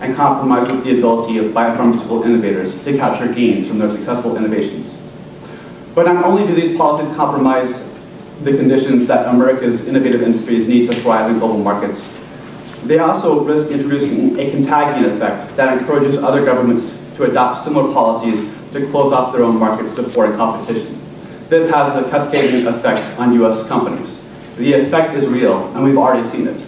and compromises the ability of biopharmaceutical innovators to capture gains from their successful innovations. But not only do these policies compromise the conditions that America's innovative industries need to thrive in global markets, they also risk introducing a contagion effect that encourages other governments to adopt similar policies to close off their own markets to foreign competition. This has a cascading effect on U.S. companies. The effect is real, and we've already seen it.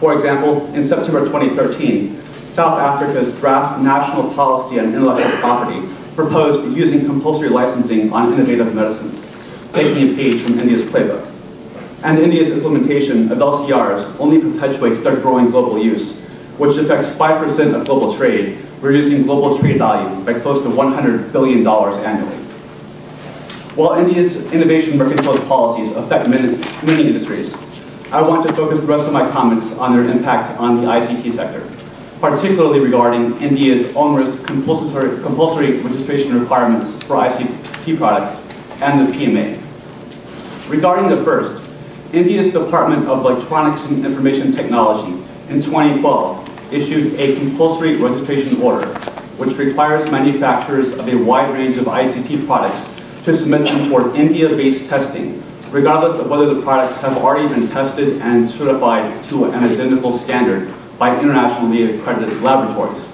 For example, in September 2013, South Africa's draft national policy on intellectual property proposed using compulsory licensing on innovative medicines, taking a page from India's playbook. And India's implementation of LCRs only perpetuates their growing global use, which affects 5% of global trade, reducing global trade value by close to $100 billion annually. While India's innovation mercantilist policies affect many, many industries, I want to focus the rest of my comments on their impact on the ICT sector, particularly regarding India's onerous compulsory, compulsory registration requirements for ICT products and the PMA. Regarding the first, India's Department of Electronics and Information Technology in 2012 issued a compulsory registration order which requires manufacturers of a wide range of ICT products to submit them for India-based testing, regardless of whether the products have already been tested and certified to an identical standard by internationally accredited laboratories.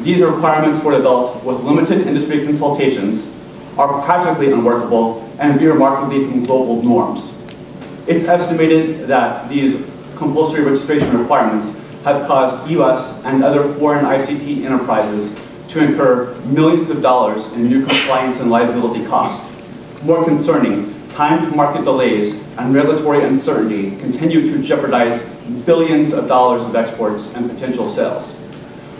These requirements were developed with limited industry consultations, are practically unworkable, and veer markedly from global norms. It's estimated that these compulsory registration requirements have caused U.S. and other foreign ICT enterprises to incur millions of dollars in new compliance and liability costs. More concerning, time to market delays and regulatory uncertainty continue to jeopardize billions of dollars of exports and potential sales.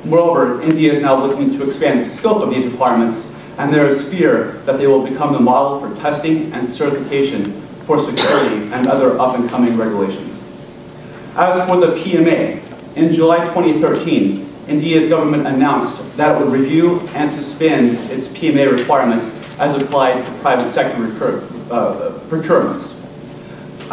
Moreover, India is now looking to expand the scope of these requirements, and there is fear that they will become the model for testing and certification for security and other up-and-coming regulations. As for the PMA, in July 2013, India's government announced that it would review and suspend its PMA requirement as applied to private sector uh, procurements.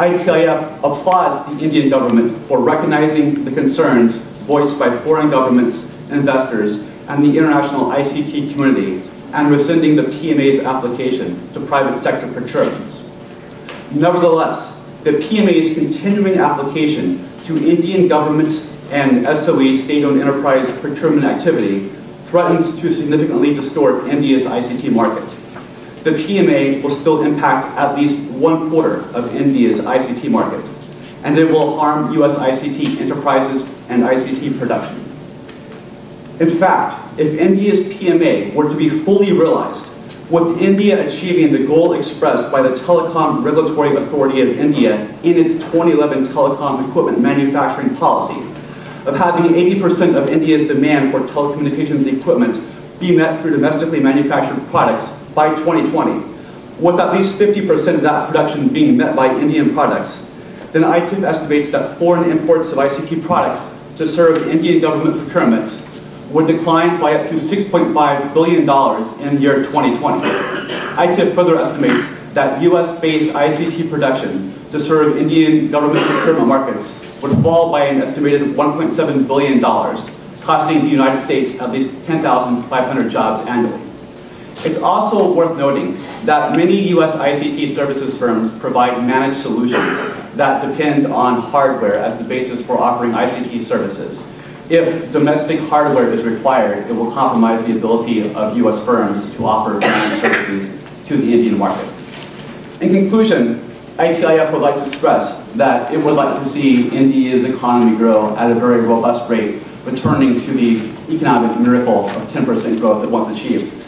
ITIF applauds the Indian government for recognizing the concerns voiced by foreign governments, investors, and the international ICT community and rescinding the PMA's application to private sector procurements. Nevertheless, the PMA's continuing application to Indian government and SOE state-owned enterprise procurement activity threatens to significantly distort India's ICT market. The PMA will still impact at least one quarter of India's ICT market, and it will harm US ICT enterprises and ICT production. In fact, if India's PMA were to be fully realized, with India achieving the goal expressed by the Telecom Regulatory Authority of India in its 2011 telecom equipment manufacturing policy, of having 80% of India's demand for telecommunications equipment be met through domestically manufactured products by 2020, with at least 50% of that production being met by Indian products, then ITIF estimates that foreign imports of ICT products to serve Indian government procurement would decline by up to $6.5 billion in year 2020. ITIF further estimates that US-based ICT production to serve Indian government procurement markets would fall by an estimated $1.7 billion, costing the United States at least 10,500 jobs annually. It's also worth noting that many US ICT services firms provide managed solutions that depend on hardware as the basis for offering ICT services. If domestic hardware is required, it will compromise the ability of US firms to offer managed services to the Indian market. In conclusion, ITIF would like to stress that it would like to see India's economy grow at a very robust rate, returning to the economic miracle of 10% growth it once achieved.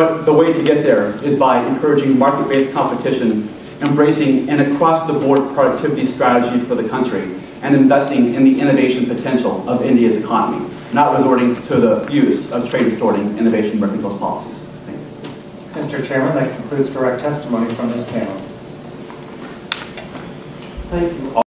But the way to get there is by encouraging market-based competition, embracing an across-the-board productivity strategy for the country, and investing in the innovation potential of India's economy, not resorting to the use of trade-distorting innovation mercantilist policies. Thank you. Mr. Chairman, that concludes direct testimony from this panel. Thank you.